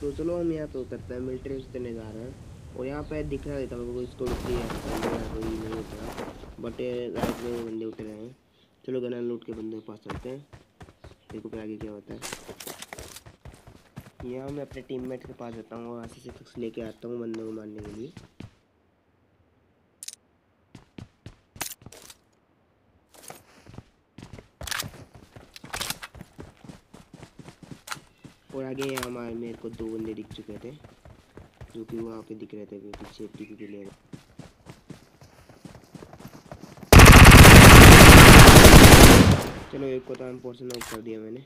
तो चलो हम यहाँ पे उतरते हैं मिलिट्री उतरने जा रहे हैं। और यहाँ पे दिख रहा था मेरे इसको कोई नहीं उतरा बट राइट में बंदे उतरे हैं। चलो गना लूट के बंदे के पास चलते हैं। देखो फिर आगे क्या होता है। यहाँ मैं अपने टीममेट के पास जाता हूँ और ऐसे से लेके आता हूँ बंदों को मारने के लिए। और आगे हमारे मेरे को दो बंदे दिख चुके थे, जो कि वहाँ पे दिख रहे थे पीछे टीपी पे ले रहे चलो एक को तो हम पोर्सन आउट कर दिया मैंने।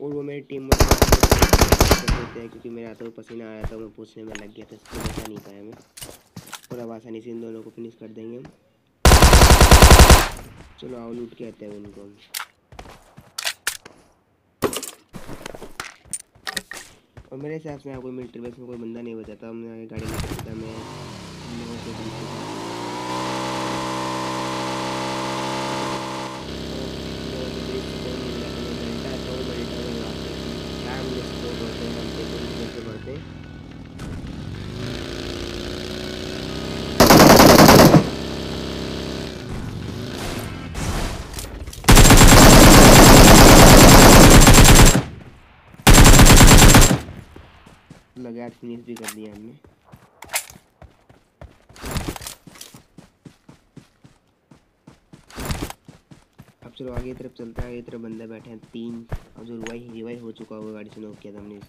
और वो मेरी टीम में होते हैं, क्योंकि मेरा तो पसीना आया था मैं पूछने में लग गया था इसको बचा नहीं पाया मैं। और अब आसानी से इन दोनों को फिनिश कर देंगे हम। चलो आओ, लूट के आते हैं उनको हम। और मेरे हिसाब से कोई मिलिट्री बेस में कोई बंदा नहीं बचाता हमने गाड़ी में मैं लगा फिनिश भी कर दिया हमने। अब चलो आगे तरफ़ चलते हैं, आगे तरफ़ बंदे बैठे हैं, तीन। अब जो रिवाई रिवाई हो चुका होगा, गाड़ी से नोक किया था हमने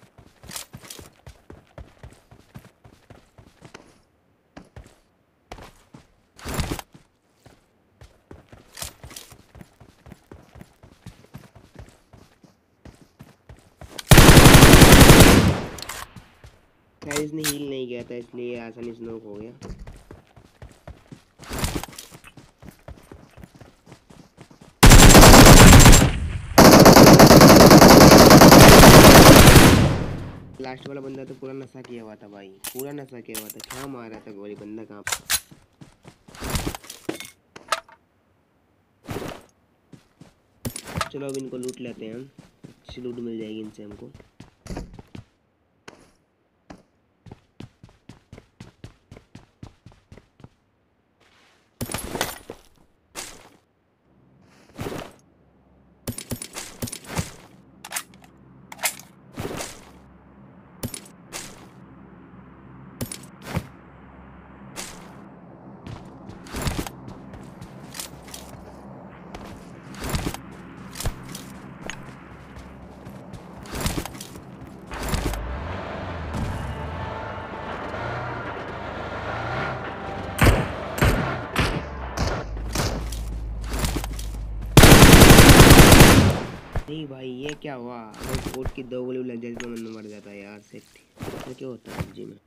खैर इसने हील नहीं किया था इसलिए आसानी से नोक हो गया। लास्ट वाला बंदा तो पूरा नशा किया हुआ था भाई। पूरा नशा किया हुआ था। क्या मार रहा था गोली बंदा कहाँ चलो अब इनको लूट लेते हैं अच्छी लूट मिल जाएगी इनसे हमको। नहीं भाई, ये क्या हुआ? अगर कोट की दो गोली लग जाती तो मैं मर जाता यार सेट तो क्या होता है जी में?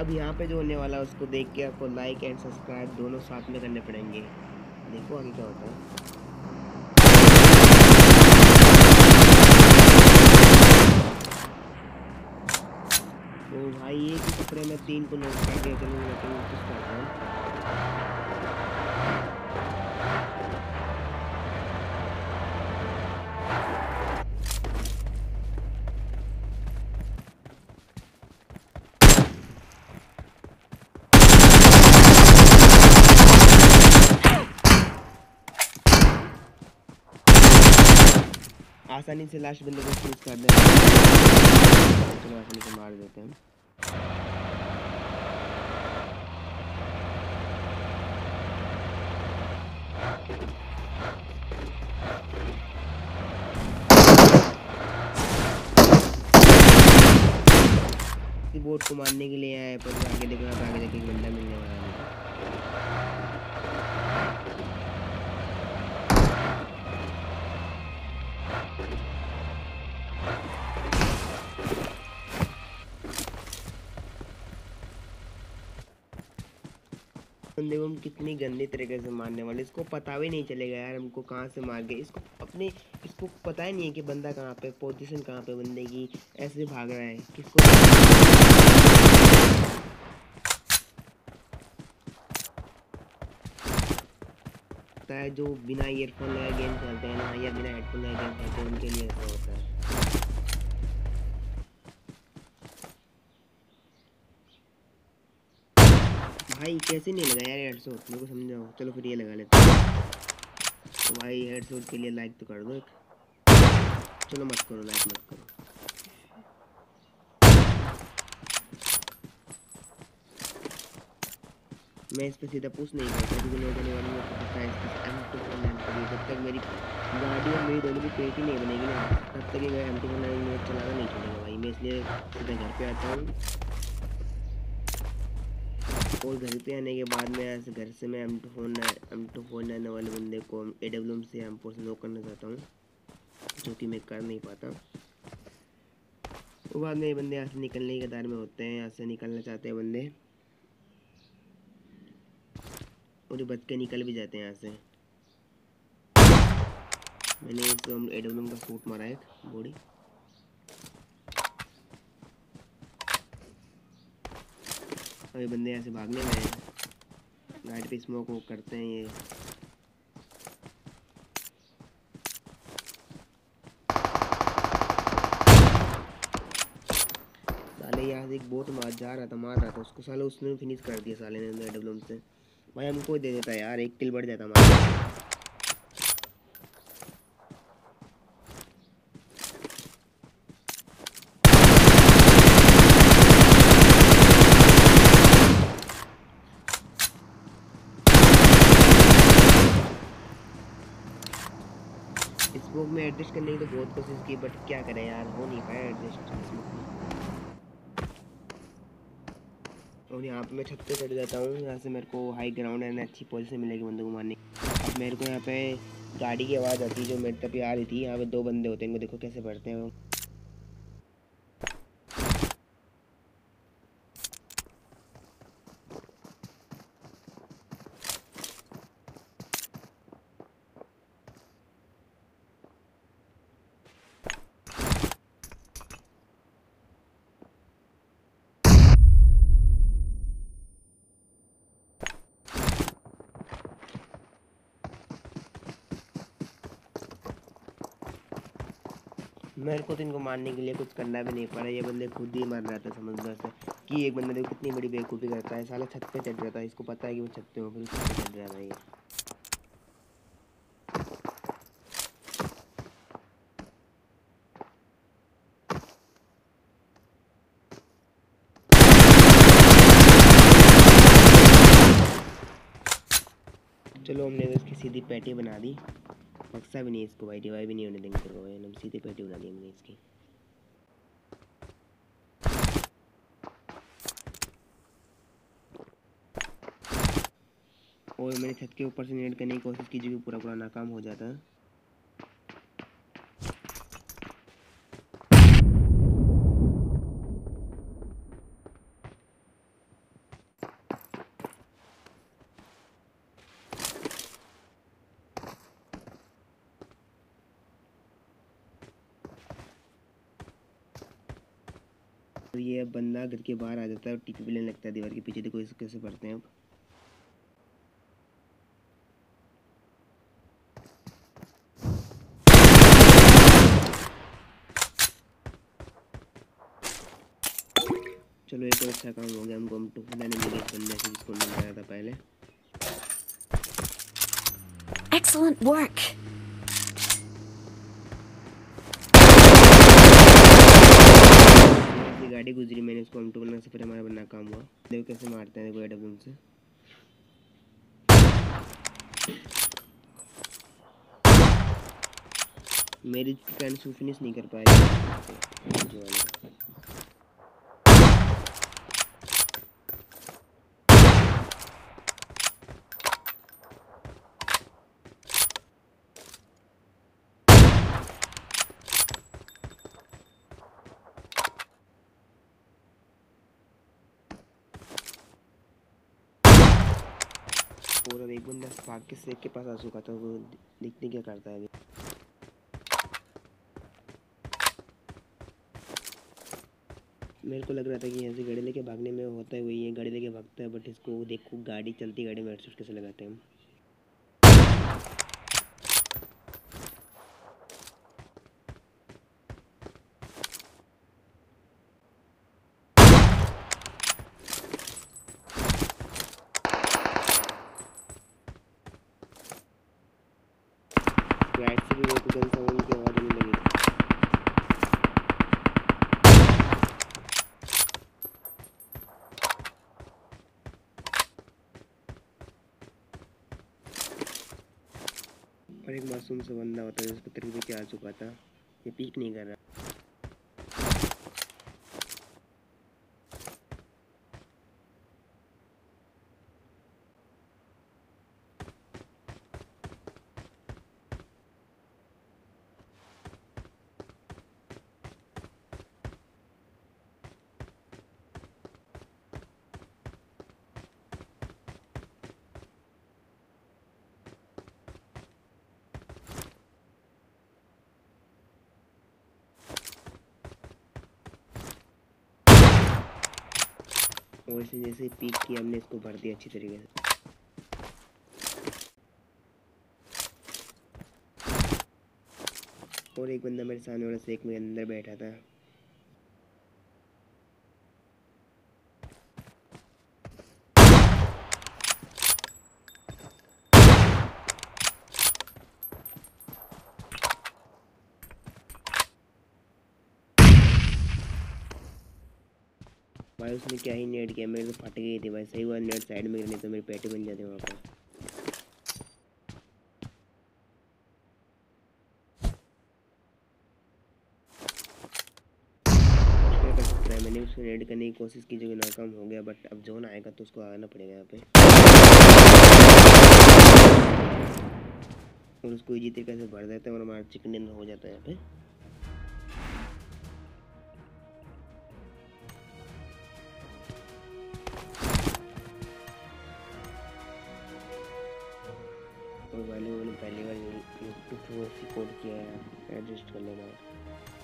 अब यहाँ पे जो होने वाला है, उसको देख के आपको लाइक एंड सब्सक्राइब दोनों साथ में करने पड़ेंगे। देखो आगे क्या होता है। तो भाई ये कि कपड़े में तीन को कर दिया हूँ आसानी से लास्ट बंदे को फिनिश कर आसानी से मार देते हैं। बोट को मारने के लिए आए पर आगे देखना आगे देखेंगे बंदा को हम कितनी गंदी तरीके से मारने वाले इसको पता भी नहीं चलेगा यार, हमको कहाँ से मार गए। इसको अपने, इसको पता ही नहीं है कि बंदा कहाँ पे पोजीशन कहाँ पे बंदे की ऐसे भाग रहा है। किसको जो बिना ईयरफोन लगाए गेम खेलते हैं ना, या बिना हेडफोन लगाए गेम खेलते हैं, उनके लिए ऐसा होता है। भाई, कैसे नहीं लगा यार हेडशॉट मेरे को समझाओ चलो फिर ये लगा लेते तो भाई हेडशॉट के लिए लाइक तो कर दो एक। चलो मत करो लाइक मत करो। मैं इस पर सीधा पूछ नहीं करता, क्योंकि मैं जाने वाली है एम टू फोर नाइन पर जब तक मेरी गाड़ी और मेरी दोनों की पेट ही नहीं बनेगी ना, तब तक ये एम टू फोर नाइन चलाना नहीं चलेगा भाई। मैं इसलिए सीधा घर पे आता हूँ। और घर पे आने के बाद मैं ऐसे घर से मैं M two phone M two phone आने वाले बंदे को ए डब्ल्यू एम से एम फोर से नो करना चाहता हूँ, जो कि मैं कर नहीं पाता। वो बाद में ये बंदे यहाँ से निकलने के कतार में होते हैं यहाँ से निकलना चाहते हैं बंदे। और बच के निकल भी जाते हैं यहाँ से मैंने इस ए डब्ल्यू का सूट मारा है बॉडी। अभी बंदे ऐसे भागने में गाइड पे स्मोक वो करते हैं ये। साले यहाँ से एक बोट मार जा रहा था, मार रहा था उसको। साले उसने फिनिश कर दिया साले ने डब्ल्यू से। भाई हमको दे देता यार, एक किल बढ़ जाता हमारा स्मोक में एडजस्ट करने की तो बहुत कोशिश की बट क्या करें यार, हो नहीं पाया एडजस्ट और यहाँ पे मैं छत पे चढ़ जाता हूँ, यहाँ से मेरे को हाई ग्राउंड है अच्छी पोजिशन मिलेगी बंदे को मारने मेरे को यहाँ पे गाड़ी की आवाज़ आती है जो मेरे तक आ रही थी, यहाँ पे दो बंदे होते हैं, इनको देखो कैसे बढ़ते हैं मेरे को तो इनको मारने के लिए कुछ करना भी नहीं पड़ा। ये बंदे खुद ही मर रहा था, समझदार से, कि एक बंदा देखो कितनी बड़ी बेवकूफ़ी करता है। साला छत पे चढ़ रहा था इसको पता है कि वो छत पे हो फिर छत पे चढ़ रहा था ये। चलो हमने तो इसकी सीधी पैटी बना दी। बक्सा भी नहीं इसको भाई डिवाई भी नहीं होने देंगे तेरे को भाई हम सीधे पेटी बना दी हमने इसकी और मैंने छत के ऊपर से नेट करने की कोशिश की जो कि पूरा पूरा नाकाम हो जाता है। ये बंदा घर के बाहर आ जाता है और टिक भी लेने लगता है, दीवार के पीछे। देखो इसे कैसे पढ़ते हैं अब। चलो एक और अच्छा काम हो गया, हमको हम टू मैंने मिले इस बंदे से जिसको लगाया था पहले। Excellent work. गाड़ी गुजरी, मैंने उसको हम बनाने से फिर हमारा बनना काम हुआ। देखो कैसे मारते हैं देखो एडब्ल्यू से मेरी कैन फिनिश नहीं कर पाया अब एक बंदा भाग के सेक के पास आ चुका था वो देखने क्या करता है मेरे को लग रहा था कि यहाँ से गाड़ी लेके भागने में होता है, वही है, गाड़ी लेके भागता है बट इसको देखो, गाड़ी चलती, गाड़ी में हेडसेट कैसे लगाते हैं राइट से भी वो तो गन साउंड की आवाज़ नहीं लगी और एक मासूम सा बंदा होता है जिसको तेरे क्या आ चुका था ये पीक नहीं कर रहा। और इसने जैसे पीक किया हमने इसको भर दिया अच्छी तरीके से। और एक बंदा मेरे सामने वाला सेक में अंदर बैठा था। भाई उसने क्या ही नेट किया, मेरे तो फट गई थी भाई। सही हुआ, नेट साइड में नहीं तो मेरी पैटी बन जाती वहाँ पर मैंने उसको नेट करने की कोशिश की, जो कि नाकाम हो गया बट अब जोन आएगा तो उसको आना पड़ेगा यहाँ पे। और उसको इजी तरीके से भर देते हैं और हमारा चिकन हो जाता है यहाँ पे। किया है एडजस्ट कर लेना